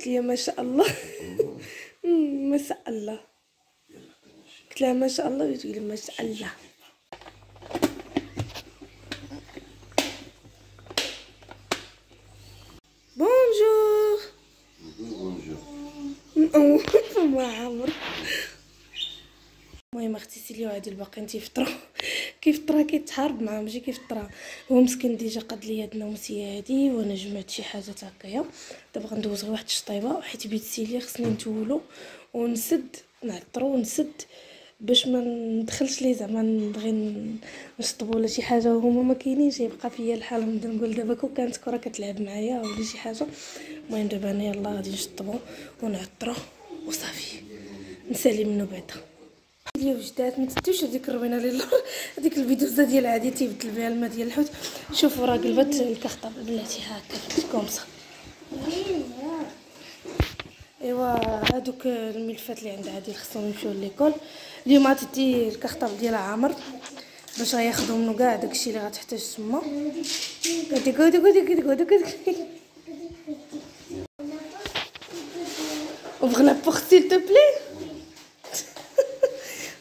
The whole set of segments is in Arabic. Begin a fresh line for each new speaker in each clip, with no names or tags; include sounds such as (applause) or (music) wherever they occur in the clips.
قالت لي ما شاء الله. (laughs) ما شاء الله. قلت لها ما شاء الله وتقول لي ما شاء الله. بونجور (laughs) ما عمر المهم أختي سيليا وهادي الباقيين تيفطروا كيفطرا كيتحارب معاهم ماشي كيفطرا هو مسكين ديجا قاد لي هاد النومسيه هادي وأنا جمعت شي حاجات هكايا. دابا غندوز غير واحد الشطيبة حيت بيت سيليا خصني نتولو ونسد نعطرو ونسد باش ما ندخلش ليه زعما نبغي نشطبو ولا شي حاجة. وهما ما كاينينش يبقى فيا الحال. نبدا نقول دابا كون كانت كرة كتلعب معايا ولا شي حاجة. المهم دابا أنا يلاه غادي نشطبو ونعطرو وصافي. نسالي منو بعدا. ديال وجدات ما تدوش هذيك الروينة اللي (laughs) هذيك البيدوزه ديال عادي تيبدل بها الماء ديال الحوت. شوفوا راه قلبت الكخطة بلاتي هكا كومسا ايوا هادوك الملفات اللي عند عادل خصهم يمشيو ليكول اليوم غتدي الكخطة ديال عامر باش غياخدو منو كاع داكشي اللي غتحتاج تما. غادي غادي غادي غادي غادي غادي Ouvre la porte s'il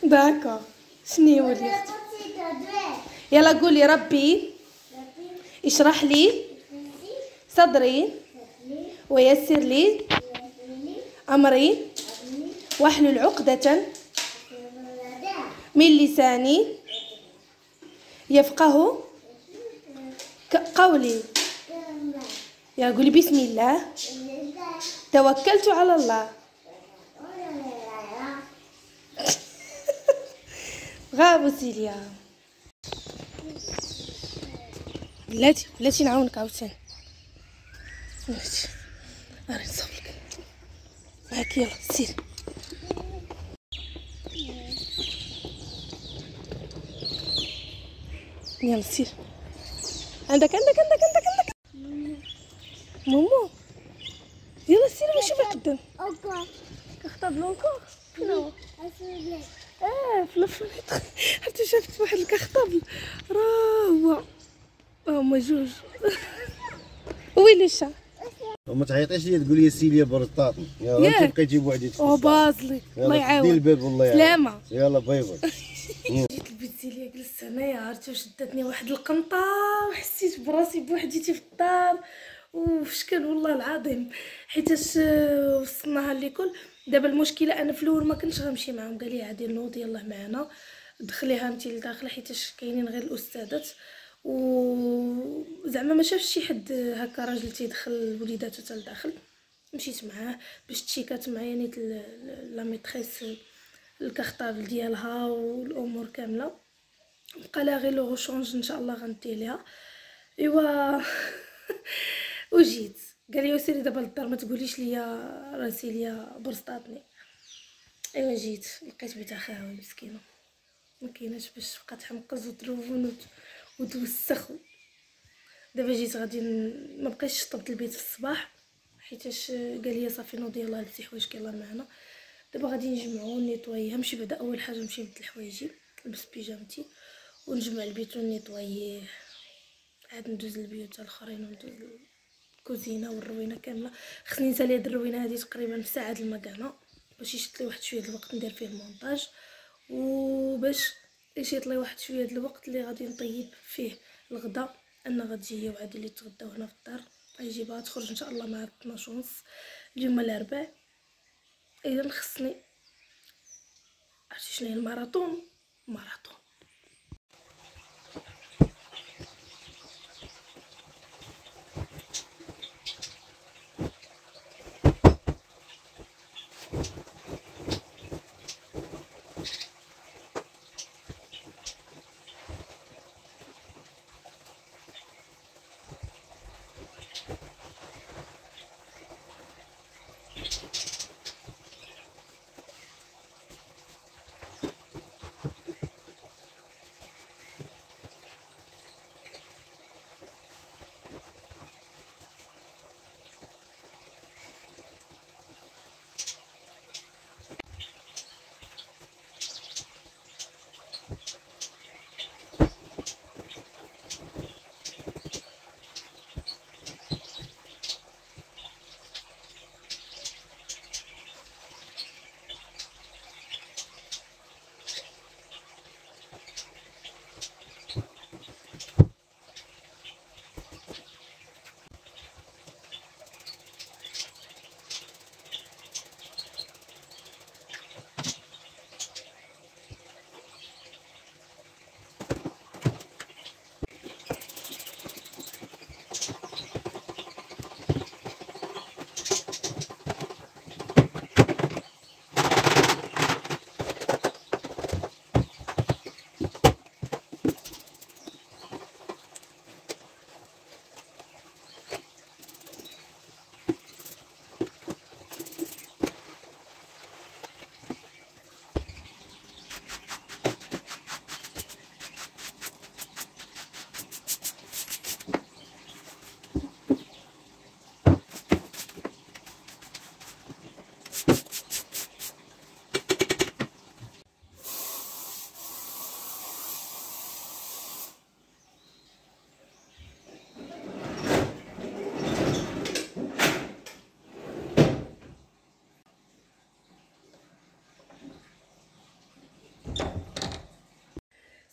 D'accord. شنو هو اللي يلا قولي ربي. اشرح لي. صدري. ويسر لي. أمري. وأحلل عقدة. من لساني. يفقه. قولي. يا قولي بسم الله. توكلت على الله. غابوا سيليا بلاتي بلاتي نعاونك عاوتاني. بلاتي. راني نصوبلك معاك يلا سير. يلا سير. عندك عندك عندك عندك عندك. مومو يلا سير نشوفك قدام.
Encore.
كخطب لونكور
Asseyez-vous.
آه في الفنيتر حتى شفت واحد الكخطبل راه هو هما جوج. (laughs) وين الشا
وما تعيطيش لي تقول لي سيليا برطاطي يلا
ياك.
انت بقى جيب وحدي
أو بازلي الله يعاون
الباب والله يعاون
سلامة.
يلا باي باي. (laughs)
جيت البيت ديالي جلست هنايا عرفتي وشدتني واحد القنطة؟ وحسيت براسي بوحديتي في الدار. وفشكل والله العظيم. حيتاش آه، وصلناها l'école دابا المشكلة أنا في الأول ما كنتش غنمشي معاهم. قال لي عادي نوض يلاه معنا دخليها انت لداخل حيتاش كاينين غير الأستاذات. و زعما ما شافش شي حد هكا راجل تيدخل وليداتو حتى لداخل. مشيت معاه باش تشيكات معايا نيت la maîtresse ال cartable ديالها والأمور كاملة. بقى لها غير لو إن شاء الله غندي ليها. إيوا. (laughs) وجيت. قال لي سيري دابا للدار ما تقوليش ليا راسي ليا برصطاتني أيوا جيت لقيت بيت اخاها مسكينة. ما كايناش باش تبقى تحمقز وتروفون وت- وتوسخ. دابا جيت غادي ما بقيتش طبت البيت في الصباح حيتاش قال لي صافي نوضي يلاه لبسي حوايجك يلاه معنا. دابا غادي نجمعو نيطويها نمشي بعدا أول حاجة نمشي نبدل حوايجي نلبس بيجامتي ونجمع البيت ونيطويه عاد ندوز البيوت الأخرين وندوز الكوزينه والروينة كاملة. خصني نسالي هاد الروينة هادي تقريبا في ساعة المكانه باش يشد لي واحد شوية الوقت ندير فيه المونتاج وباش يشيط لي واحد شوية د الوقت اللي غادي نطيب فيه الغدا أنا غتجي هي وعاد اللي تغداو هنا في الدار. غيجيبها تخرج إن شاء الله مع 12 ونص اليوم الاربعاء اذا خصني عرفتي شنو الماراطون؟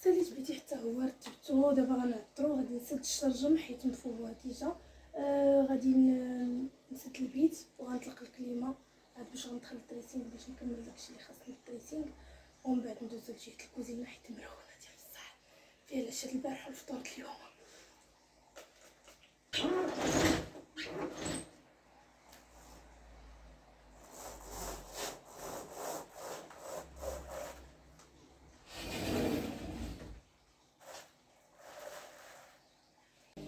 ساليت بيتي حتى هو رتبتو دابا غنعطرو غادي نسد الشرجم حيت مفوه déjà. آه غادي نسد البيت وغنطلق ال clim عاد باش غندخل ال dressing باش نكمل داكشي اللي خاصني ال dressing. ومن بعد ندوزو لجهه الكوزينه حيت مرونه ديال الصح فيها العشاء البارح والفطور اليوم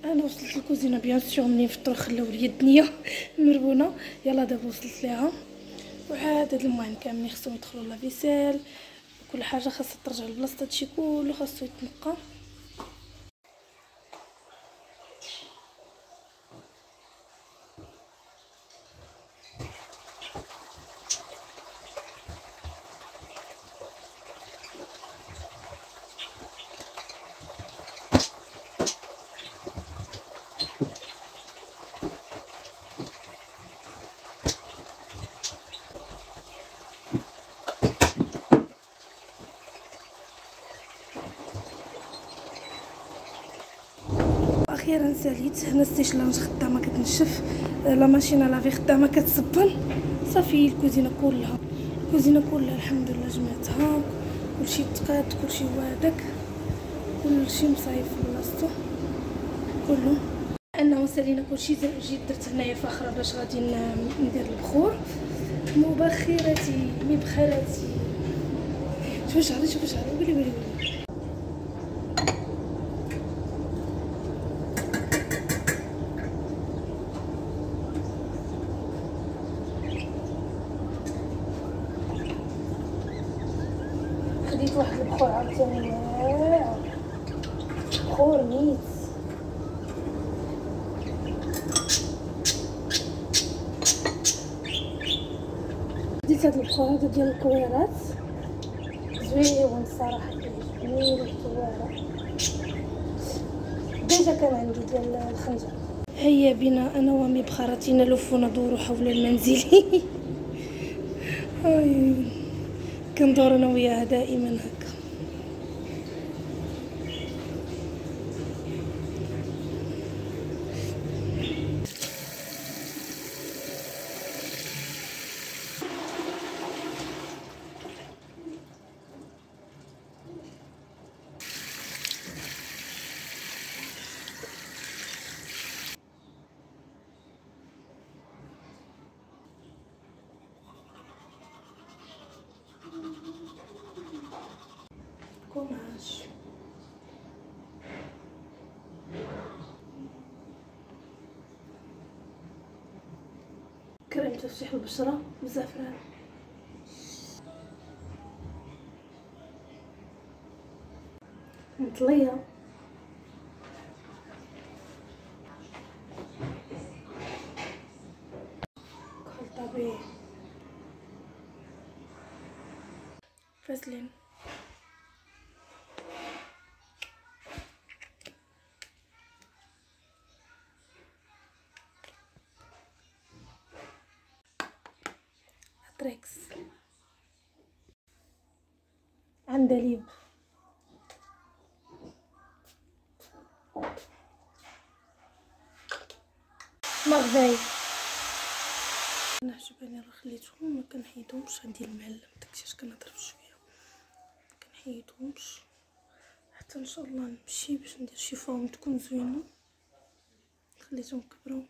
أنا وصلت للكوزينة bien sûr منين فطروا خلاو لي الدنيا. مرونة. يلا دابا وصلت ليها. وعاد هاد المهم كاملين خصهم يدخلوا la vaisselle. كل حاجة خاصها ترجع لبلاصتها هادشي كله خاصو يتنقى. أخيرا ساليت هنا sèche-linge خدامة كتنشف la machine à laver خدامة كتصبن صافي الكوزينة كلها. الكوزينة كلها الحمد لله جمعتها. كلشي تقاد كلشي هو هذاك كلشي مصايب في بلاصتو. كله. أنه سالينا كلشي جيت درت هنايا فخره باش غادي ندير البخور. مبخرتي مبخرتي شوف شعري شوف شعري. ولي ولي ولي خديت واحد البخور عاوتاني واعر بخور نيت خديت هاد البخور هذا ديال الكويرات. زويون كيعجبني ريحته واعره déjà كان عندي ديال الخنجر. هيا بنا أنا ومبخرتي نلف وندور حول المنزل. (laughs) كندور أنا وياها دائما هكا. كريم تفتيح البشرة بزعفران مطلية كحل طبيعي. فازلين مغذي أنا عجباني راه خليتهم ما كنحيدهمش. عندي المعلم داكشي اش كنهضر بشويه ما كنحيدهمش. حتى إن شاء الله نمشي باش ندير شي فورم تكون زوينة. خليتهم كبروا.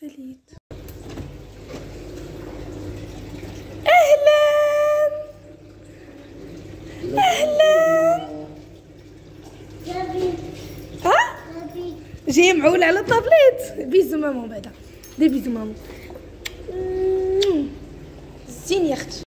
تاليت جاي معول على ال tablette. bisou maman بعدا. دير bisou maman زين يا أختي.